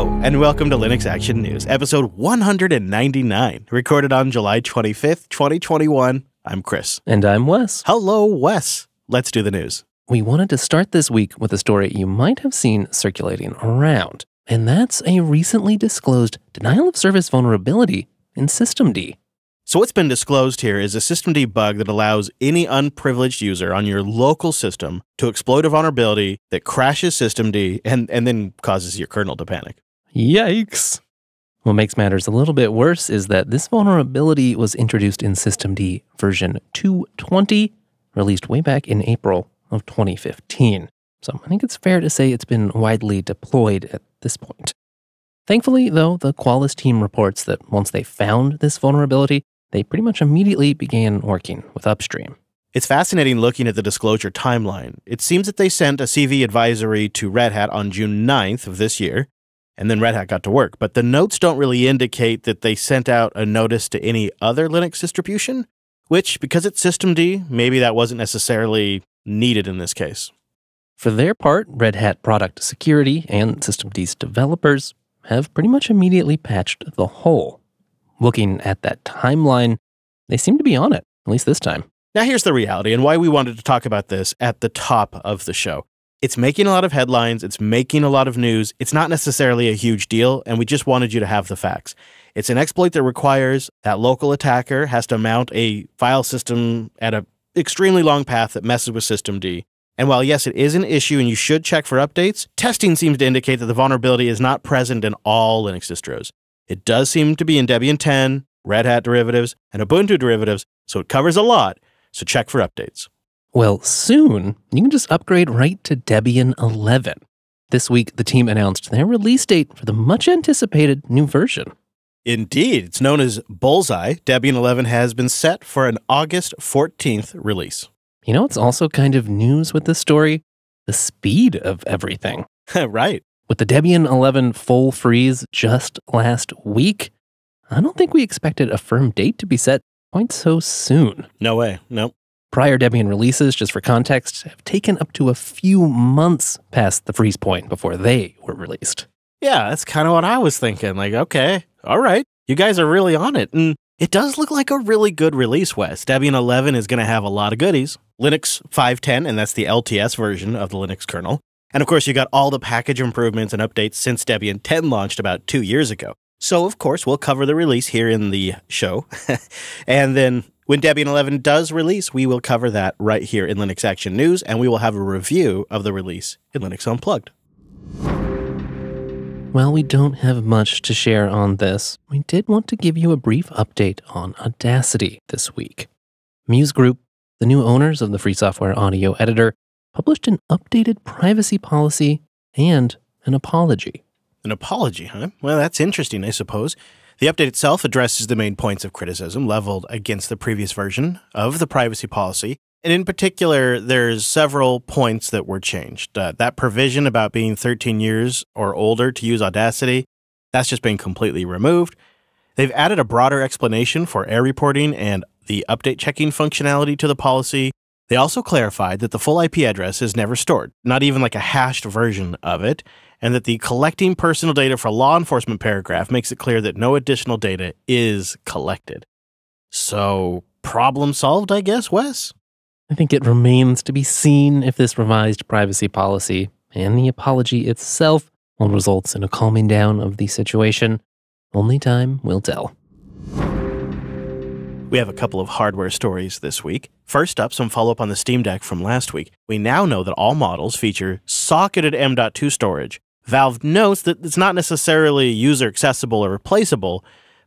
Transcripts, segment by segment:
Hello, and welcome to Linux Action News, episode 199, recorded on July 25th, 2021. I'm Chris. And I'm Wes. Hello, Wes. Let's do the news. We wanted to start this week with a story you might have seen circulating around, and that's a recently disclosed denial of service vulnerability in Systemd. So, what's been disclosed here is a systemd bug that allows any unprivileged user on your local system to exploit a vulnerability that crashes systemd and, and then causes your kernel to panic. Yikes. What makes matters a little bit worse is that this vulnerability was introduced in Systemd version 220, released way back in April of 2015. So I think it's fair to say it's been widely deployed at this point. Thankfully, though, the Qualys team reports that once they found this vulnerability, they pretty much immediately began working with Upstream. It's fascinating looking at the disclosure timeline. It seems that they sent a CV advisory to Red Hat on June 9th of this year, and then Red Hat got to work. But the notes don't really indicate that they sent out a notice to any other Linux distribution, which, because it's systemd, maybe that wasn't necessarily needed in this case. For their part, Red Hat Product Security and Systemd's developers have pretty much immediately patched the hole looking at that timeline, they seem to be on it, at least this time. Now, here's the reality and why we wanted to talk about this at the top of the show. It's making a lot of headlines, it's making a lot of news. It's not necessarily a huge deal, and we just wanted you to have the facts. It's an exploit that requires that local attacker has to mount a file system at an extremely long path that messes with systemd. And while yes, it is an issue and you should check for updates, testing seems to indicate that the vulnerability is not present in all Linux distros. It does seem to be in Debian 10, Red Hat derivatives, and Ubuntu derivatives, so it covers a lot, so check for updates. Well, soon, you can just upgrade right to Debian 11. This week, the team announced their release date for the much anticipated new version. Indeed, it's known as Bullseye. Debian 11 has been set for an August 14th release. You know, it's also kind of news with this story the speed of everything. right. With the Debian 11 full freeze just last week, I don't think we expected a firm date to be set quite so soon. No way. Nope. Prior Debian releases, just for context, have taken up to a few months past the freeze point before they were released. Yeah, that's kind of what I was thinking. Like, okay, all right, you guys are really on it. And it does look like a really good release, Wes. Debian 11 is going to have a lot of goodies. Linux 510, and that's the LTS version of the Linux kernel, and of course, you got all the package improvements and updates since Debian 10 launched about two years ago. So, of course, we'll cover the release here in the show. and then when Debian 11 does release, we will cover that right here in Linux Action News, and we will have a review of the release in Linux Unplugged. Well, we don't have much to share on this. We did want to give you a brief update on Audacity this week. Muse Group, the new owners of the free software audio editor, published an updated privacy policy and an apology. An apology, huh? Well, that's interesting, I suppose. The update itself addresses the main points of criticism leveled against the previous version of the privacy policy. And in particular, there's several points that were changed. Uh, that provision about being 13 years or older to use Audacity, that's just been completely removed. They've added a broader explanation for error reporting and the update checking functionality to the policy, they also clarified that the full IP address is never stored, not even like a hashed version of it, and that the collecting personal data for law enforcement paragraph makes it clear that no additional data is collected. So, problem solved, I guess, Wes? I think it remains to be seen if this revised privacy policy and the apology itself will result in a calming down of the situation. Only time will tell. We have a couple of hardware stories this week. First up, some follow up on the Steam Deck from last week. We now know that all models feature socketed M.2 storage. Valve notes that it's not necessarily user accessible or replaceable,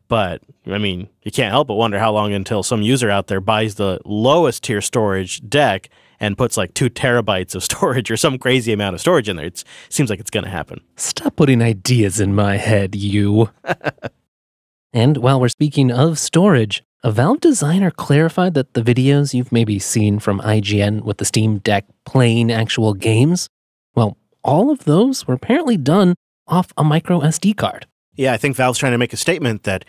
but I mean, you can't help but wonder how long until some user out there buys the lowest tier storage deck and puts like two terabytes of storage or some crazy amount of storage in there. It seems like it's going to happen. Stop putting ideas in my head, you. and while we're speaking of storage, a Valve designer clarified that the videos you've maybe seen from IGN with the Steam Deck playing actual games, well, all of those were apparently done off a micro SD card. Yeah, I think Valve's trying to make a statement that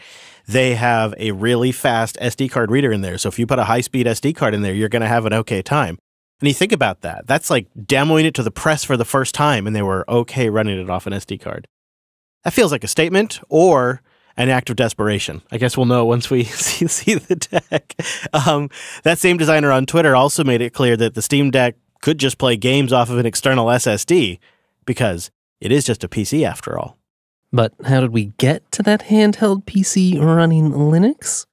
they have a really fast SD card reader in there. So if you put a high speed SD card in there, you're going to have an okay time. And you think about that. That's like demoing it to the press for the first time, and they were okay running it off an SD card. That feels like a statement or an act of desperation. I guess we'll know once we see, see the deck. Um, that same designer on Twitter also made it clear that the Steam Deck could just play games off of an external SSD because it is just a PC after all. But how did we get to that handheld PC running Linux?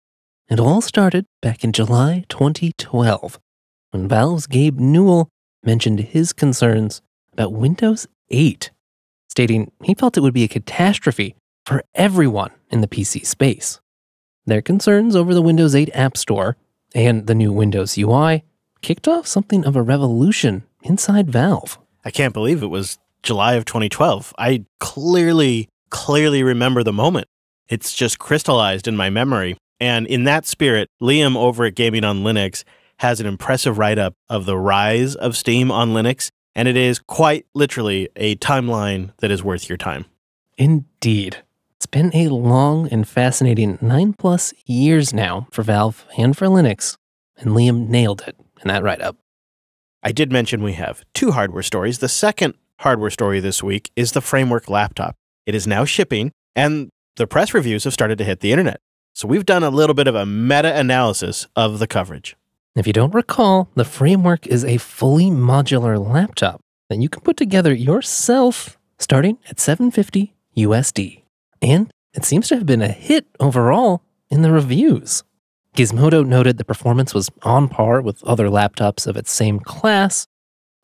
It all started back in July 2012 when Valve's Gabe Newell mentioned his concerns about Windows 8, stating he felt it would be a catastrophe for everyone in the PC space. Their concerns over the Windows 8 App Store and the new Windows UI kicked off something of a revolution inside Valve. I can't believe it was July of 2012. I clearly, clearly remember the moment. It's just crystallized in my memory. And in that spirit, Liam over at Gaming on Linux has an impressive write up of the rise of Steam on Linux. And it is quite literally a timeline that is worth your time. Indeed. It's been a long and fascinating nine plus years now for Valve and for Linux, and Liam nailed it in that write up. I did mention we have two hardware stories. The second hardware story this week is the Framework laptop. It is now shipping, and the press reviews have started to hit the internet. So we've done a little bit of a meta analysis of the coverage. If you don't recall, the Framework is a fully modular laptop that you can put together yourself starting at 750 USD and it seems to have been a hit overall in the reviews. Gizmodo noted the performance was on par with other laptops of its same class,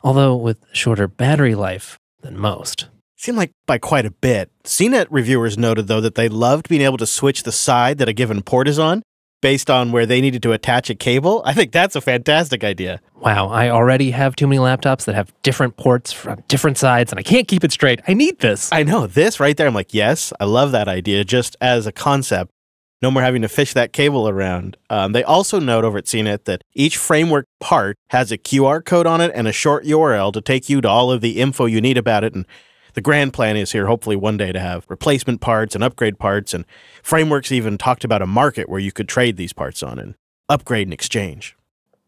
although with shorter battery life than most. Seemed like by quite a bit. CNET reviewers noted, though, that they loved being able to switch the side that a given port is on based on where they needed to attach a cable. I think that's a fantastic idea. Wow, I already have too many laptops that have different ports from different sides and I can't keep it straight. I need this. I know. This right there, I'm like, yes, I love that idea just as a concept. No more having to fish that cable around. Um, they also note over at CNET that each framework part has a QR code on it and a short URL to take you to all of the info you need about it and the grand plan is here, hopefully, one day to have replacement parts and upgrade parts. And frameworks even talked about a market where you could trade these parts on and upgrade and exchange.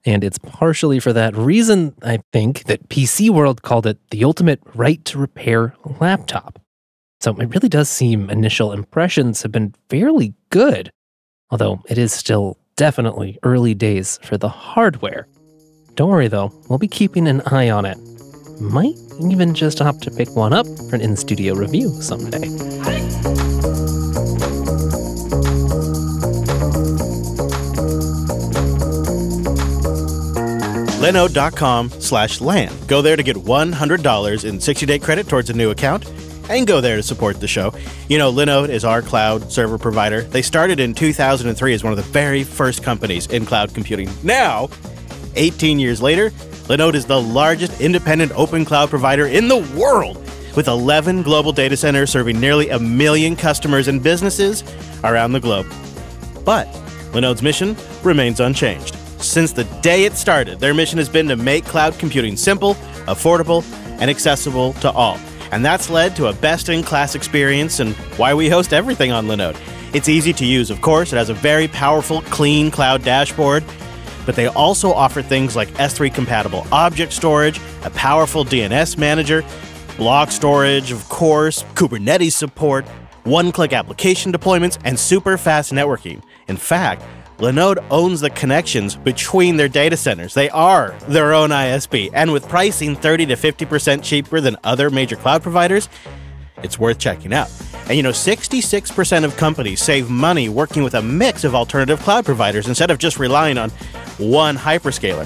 And it's partially for that reason, I think, that PC World called it the ultimate right to repair laptop. So it really does seem initial impressions have been fairly good, although it is still definitely early days for the hardware. Don't worry though, we'll be keeping an eye on it might even just opt to pick one up for an in studio review someday. Linode.com slash LAN. Go there to get $100 in 60 day credit towards a new account and go there to support the show. You know, Linode is our cloud server provider. They started in 2003 as one of the very first companies in cloud computing. Now, 18 years later, Linode is the largest independent open cloud provider in the world, with 11 global data centers serving nearly a million customers and businesses around the globe. But Linode's mission remains unchanged. Since the day it started, their mission has been to make cloud computing simple, affordable, and accessible to all. And that's led to a best in class experience and why we host everything on Linode. It's easy to use, of course. It has a very powerful, clean cloud dashboard but they also offer things like S3 compatible object storage, a powerful DNS manager, block storage, of course, Kubernetes support, one click application deployments, and super fast networking. In fact, Linode owns the connections between their data centers. They are their own ISP, and with pricing 30 to 50% cheaper than other major cloud providers, it's worth checking out. And you know, 66% of companies save money working with a mix of alternative cloud providers instead of just relying on one hyperscaler.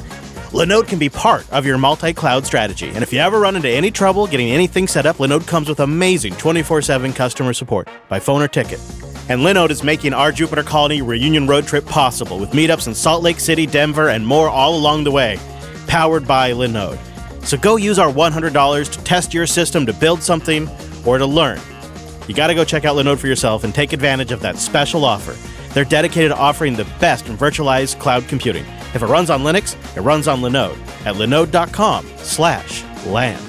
Linode can be part of your multi cloud strategy. And if you ever run into any trouble getting anything set up, Linode comes with amazing 24 7 customer support by phone or ticket. And Linode is making our Jupiter Colony reunion road trip possible with meetups in Salt Lake City, Denver, and more all along the way, powered by Linode. So go use our $100 to test your system to build something or to learn. You got to go check out Linode for yourself and take advantage of that special offer. They're dedicated to offering the best in virtualized cloud computing. If it runs on Linux, it runs on Linode at linode.com slash LAN.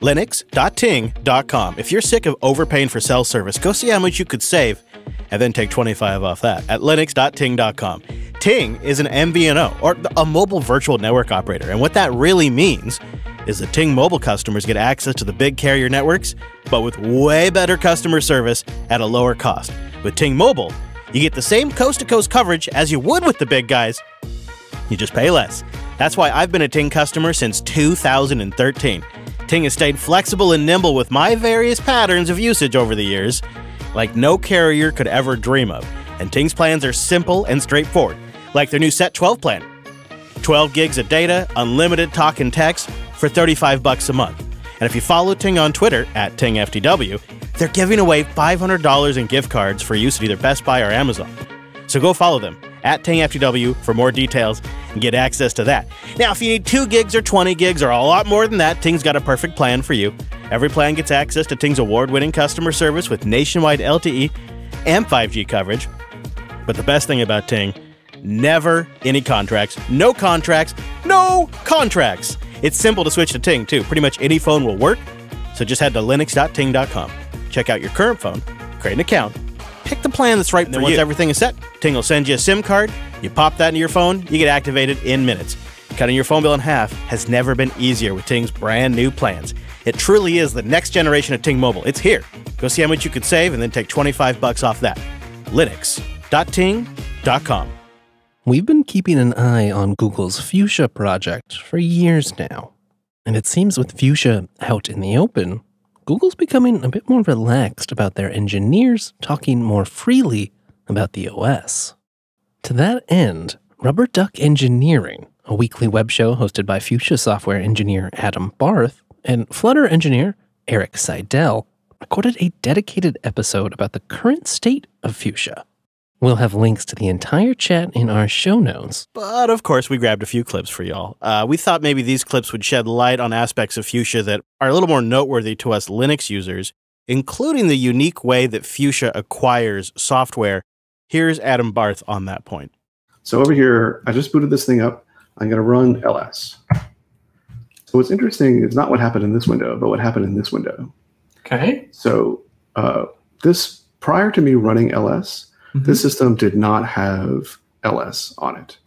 Linux.ting.com. If you're sick of overpaying for cell service, go see how much you could save and then take 25 off that at linux.ting.com. Ting is an MVNO, or a mobile virtual network operator, and what that really means is that Ting mobile customers get access to the big carrier networks, but with way better customer service at a lower cost. With Ting Mobile, you get the same coast to coast coverage as you would with the big guys, you just pay less. That's why I've been a Ting customer since 2013. Ting has stayed flexible and nimble with my various patterns of usage over the years, like no carrier could ever dream of. And Ting's plans are simple and straightforward, like their new Set 12 plan. 12 gigs of data, unlimited talk and text for 35 bucks a month. And if you follow Ting on Twitter at TingFTW, they're giving away $500 in gift cards for use at either Best Buy or Amazon. So go follow them at TingFTW for more details and get access to that. Now, if you need 2 gigs or 20 gigs or a lot more than that, Ting's got a perfect plan for you. Every plan gets access to Ting's award winning customer service with nationwide LTE and 5G coverage. But the best thing about Ting, never any contracts, no contracts, no contracts. It's simple to switch to Ting, too. Pretty much any phone will work. So just head to linux.ting.com. Check out your current phone, create an account, pick the plan that's right and for once you. everything is set, Ting will send you a SIM card. You pop that into your phone, you get activated in minutes. Cutting your phone bill in half has never been easier with Ting's brand new plans. It truly is the next generation of Ting Mobile. It's here. Go see how much you could save and then take 25 bucks off that. Linux.ting.com. We've been keeping an eye on Google's Fuchsia project for years now. And it seems with Fuchsia out in the open, Google's becoming a bit more relaxed about their engineers talking more freely about the OS. To that end, Rubber Duck Engineering, a weekly web show hosted by Fuchsia software engineer Adam Barth and Flutter engineer Eric Seidel, recorded a dedicated episode about the current state of Fuchsia. We'll have links to the entire chat in our show notes. But of course, we grabbed a few clips for y'all. Uh, we thought maybe these clips would shed light on aspects of Fuchsia that are a little more noteworthy to us Linux users, including the unique way that Fuchsia acquires software. Here's Adam Barth on that point. So over here, I just booted this thing up. I'm going to run ls. So what's interesting is not what happened in this window, but what happened in this window. Okay. So uh, this prior to me running ls, Mm-hmm. This system did not have ls on it.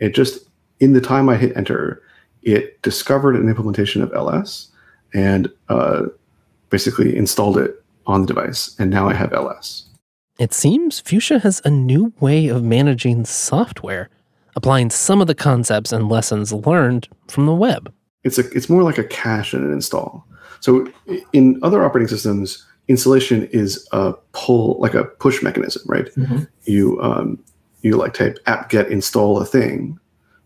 It just, in the time I hit enter, it discovered an implementation of ls and uh, basically installed it on the device. And now I have ls. It seems Fuchsia has a new way of managing software, applying some of the concepts and lessons learned from the web. It's a it's more like a cache and an install. So in other operating systems, installation is a pull like a push mechanism right? Mm-hmm. you um, you like type apt-get install a thing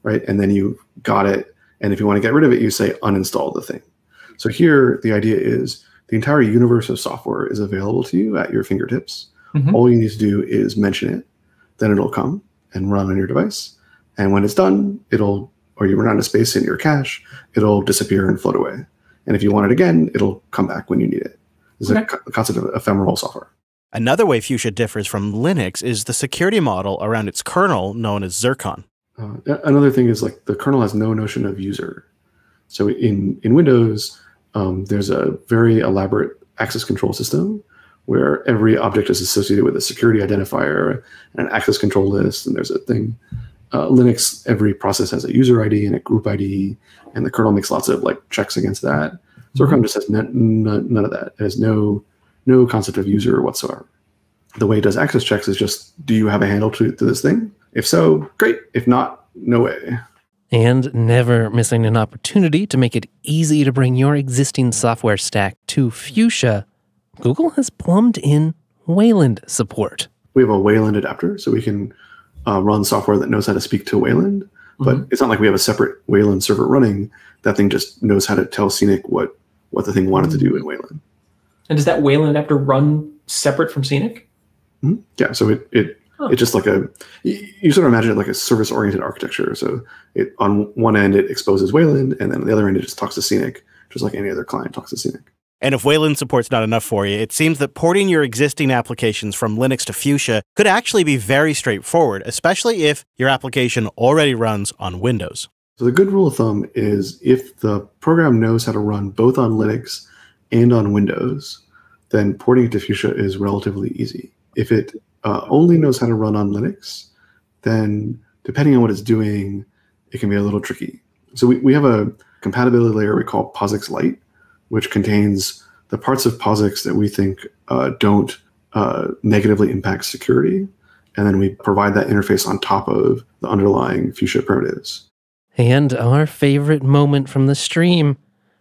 right? And then you got it. And if you want to get rid of it you say uninstall the thing. So here the idea is the entire universe of software is available to you at your fingertips. Mm-hmm. all you need to do is mention it then it'll come and run on your device. And when it's done it'll or you run out of space in your cache it'll disappear and float away. And if you want it again it'll come back when you need it is okay. a concept of ephemeral software. Another way Fuchsia differs from Linux is the security model around its kernel known as Zircon. Uh, another thing is like the kernel has no notion of user. So in, in Windows, um, there's a very elaborate access control system where every object is associated with a security identifier and an access control list, and there's a thing. Uh, Linux, every process has a user ID and a group ID, and the kernel makes lots of like checks against that. Zircon just has none, none of that. It has no no concept of user whatsoever. The way it does access checks is just, do you have a handle to, to this thing? If so, great. If not, no way. And never missing an opportunity to make it easy to bring your existing software stack to Fuchsia, Google has plumbed in Wayland support. We have a Wayland adapter, so we can uh, run software that knows how to speak to Wayland. But mm-hmm. it's not like we have a separate Wayland server running. That thing just knows how to tell Scenic what what the thing wanted to do in Wayland. And does that Wayland adapter run separate from Scenic? Mm-hmm. Yeah, so it it huh. it's just like a you sort of imagine it like a service oriented architecture. So it on one end it exposes Wayland, and then on the other end it just talks to Scenic, just like any other client talks to Scenic. And if Wayland support's not enough for you, it seems that porting your existing applications from Linux to Fuchsia could actually be very straightforward, especially if your application already runs on Windows. So the good rule of thumb is if the program knows how to run both on Linux and on Windows, then porting it to Fuchsia is relatively easy. If it uh, only knows how to run on Linux, then depending on what it's doing, it can be a little tricky. So we, we have a compatibility layer we call POSIX Lite, which contains the parts of POSIX that we think uh, don't uh, negatively impact security. And then we provide that interface on top of the underlying Fuchsia primitives. And our favorite moment from the stream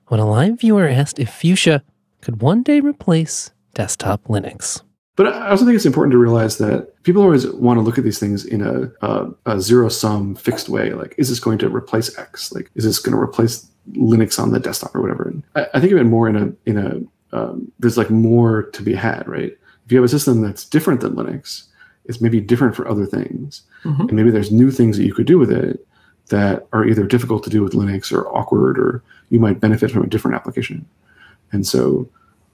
when a live viewer asked if Fuchsia could one day replace desktop Linux. But I also think it's important to realize that people always want to look at these things in a, a, a zero sum fixed way. Like, is this going to replace X? Like, is this going to replace Linux on the desktop or whatever? And I, I think of it more in a in a um, there's like more to be had, right? If you have a system that's different than Linux, it's maybe different for other things, Mhm. and maybe there's new things that you could do with it that are either difficult to do with Linux or awkward, or you might benefit from a different application. And so,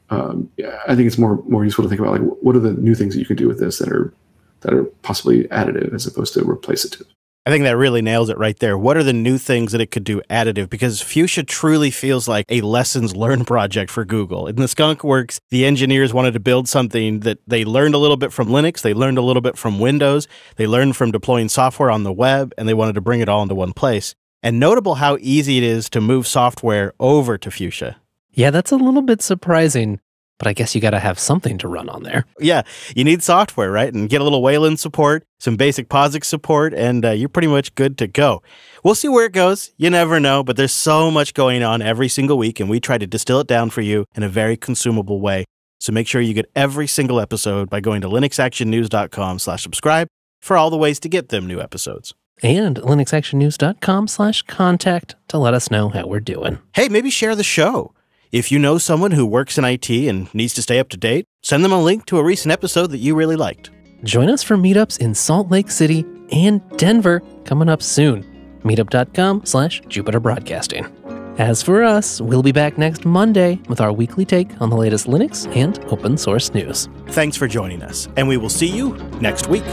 um, yeah, I think it's more more useful to think about like what are the new things that you can do with this that are that are possibly additive as opposed to replaceative. I think that really nails it right there. What are the new things that it could do additive? Because Fuchsia truly feels like a lessons learned project for Google. In the Skunk Works, the engineers wanted to build something that they learned a little bit from Linux, they learned a little bit from Windows, they learned from deploying software on the web, and they wanted to bring it all into one place. And notable how easy it is to move software over to Fuchsia. Yeah, that's a little bit surprising, but I guess you got to have something to run on there. Yeah, you need software, right? And get a little Wayland support, some basic POSIX support, and uh, you're pretty much good to go. We'll see where it goes. You never know, but there's so much going on every single week, and we try to distill it down for you in a very consumable way. So make sure you get every single episode by going to linuxactionnews.com slash subscribe for all the ways to get them new episodes. And linuxactionnews.com slash contact to let us know how we're doing. Hey, maybe share the show. If you know someone who works in IT and needs to stay up to date, send them a link to a recent episode that you really liked. Join us for meetups in Salt Lake City and Denver coming up soon. Meetup.com slash Jupiter Broadcasting. As for us, we'll be back next Monday with our weekly take on the latest Linux and open source news. Thanks for joining us, and we will see you next week.